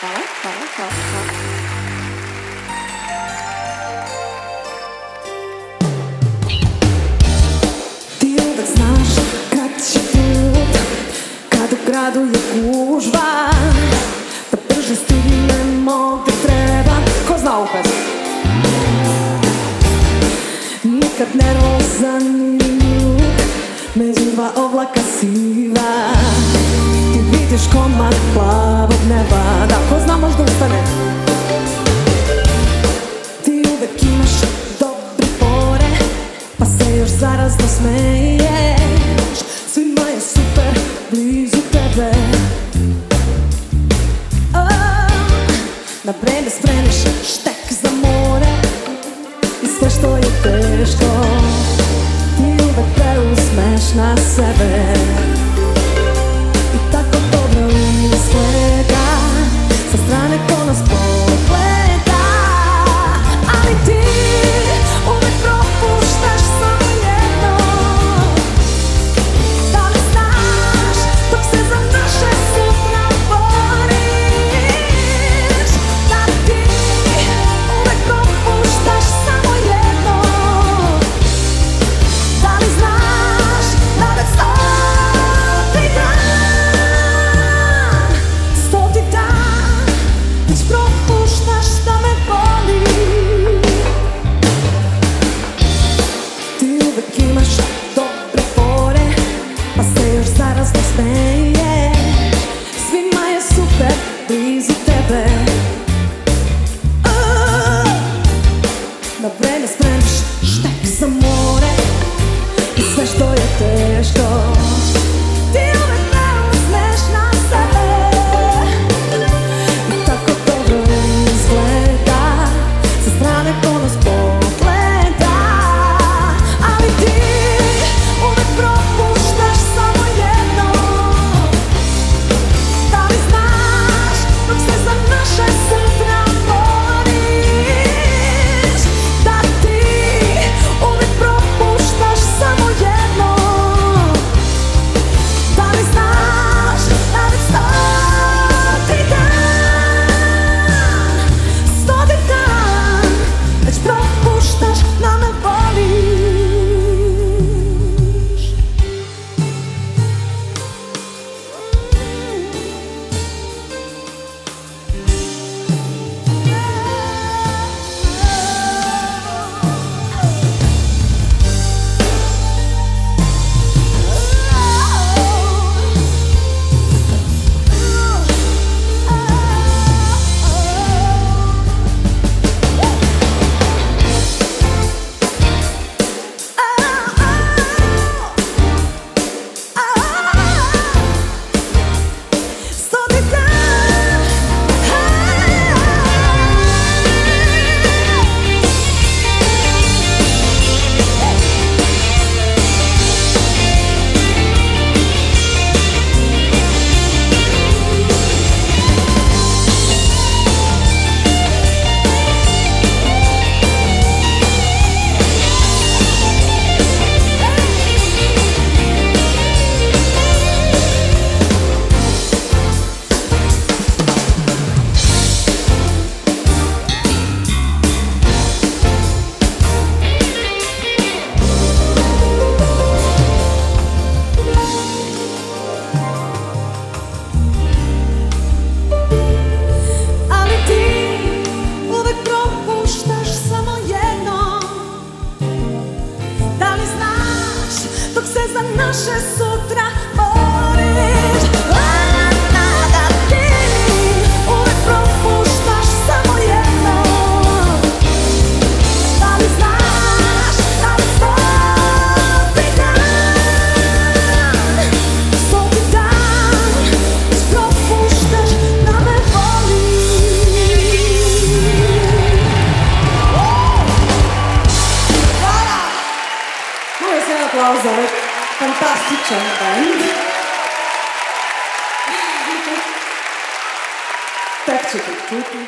Hvala, hvala, hvala, hvala. Ti uvek znaš kad će put Kad u gradu je gužva Da brže stignemo gde treba Ko zna pesmu? Nikad nervozan ni ljud Među dva oblaka siva vidiš komad plavog neba Da, ko zna možda ustane. Ti uvek imaš dobre fore Pa se još zarazno smeješ. Svima je super blizu tebe. Oh, Na vreme spremiš štek za more I sve što je teško Ti uvek preuzmeš na sebe blizu tebe fantastic jam band. tak će biti.